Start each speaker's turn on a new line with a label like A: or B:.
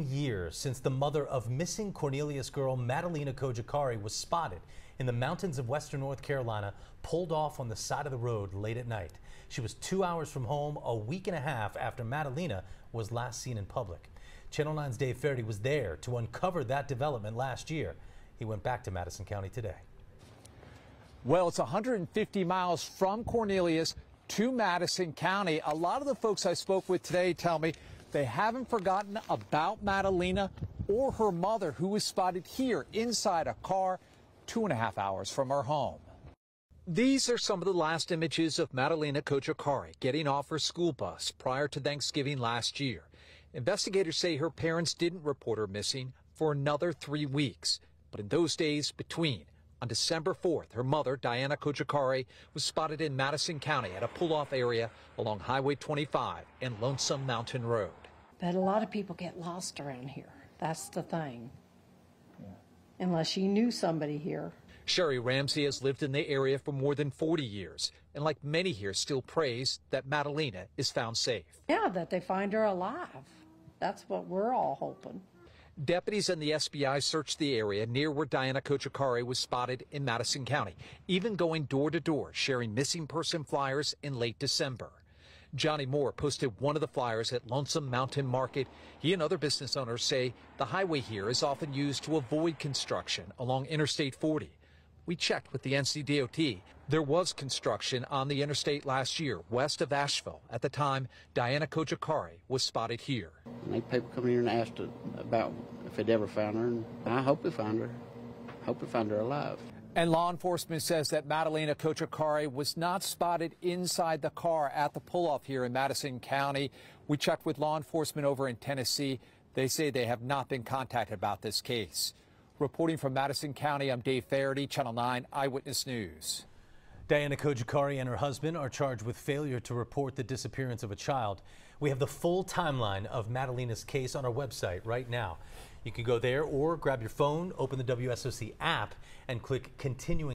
A: years since the mother of missing Cornelius girl Madalina Cojocari was spotted in the mountains of western North Carolina, pulled off on the side of the road late at night. She was two hours from home a week and a half after Madalina was last seen in public. Channel 9's Dave Faherty was there to uncover that development last year. He went back to Madison County today.
B: Well, it's 150 miles from Cornelius to Madison County. A lot of the folks I spoke with today tell me they haven't forgotten about Madalina or her mother, who was spotted here inside a car two and a half hours from her home. These are some of the last images of Madalina Cojocari getting off her school bus prior to Thanksgiving last year. Investigators say her parents didn't report her missing for another three weeks. But in those days between, on December 4th, her mother, Diana Cojocari, was spotted in Madison County at a pull-off area along Highway 25 and Lonesome Mountain Road.
C: But a lot of people get lost around here. That's the thing. Unless you knew somebody here.
B: Sherry Ramsey has lived in the area for more than 40 years, and like many here, still prays that Madalina is found safe.
C: Yeah, that they find her alive. That's what we're all hoping.
B: Deputies and the SBI searched the area near where Diana Cojocari was spotted in Madison County, even going door to door, sharing missing person flyers in late December. Johnny Moore posted one of the flyers at Lonesome Mountain Market. He and other business owners say the highway here is often used to avoid construction along Interstate 40. We checked with the NCDOT. There was construction on the interstate last year west of Asheville. At the time, Diana Cojocari was spotted here.
D: They people come here and asked about if they'd ever found her, and I hope we find her. Hope we find her alive.
B: And law enforcement says that Madalina Cojocari was not spotted inside the car at the pull-off here in Madison County. We checked with law enforcement over in Tennessee. They say they have not been contacted about this case. Reporting from Madison County, I'm Dave Faherty, Channel 9 Eyewitness News.
A: Diana Cojocari and her husband are charged with failure to report the disappearance of a child. We have the full timeline of Madalina's case on our website right now. You can go there or grab your phone, open the WSOC app, and click continuing.